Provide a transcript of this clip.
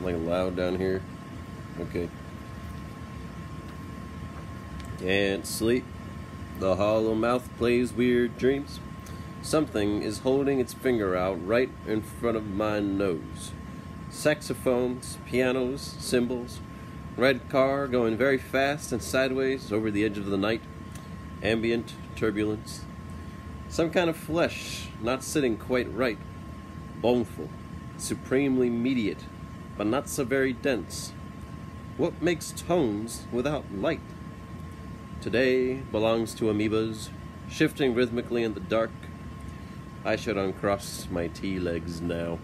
Something loud down here. Okay. Can't sleep. The hollow mouth plays weird dreams. Something is holding its finger out right in front of my nose. Saxophones, pianos, cymbals, red car going very fast and sideways over the edge of the night. Ambient turbulence. Some kind of flesh not sitting quite right. Boneful, supremely mediate, but not so very dense. What makes tones without light? Today belongs to amoebas, shifting rhythmically in the dark. I should uncross my tea legs now.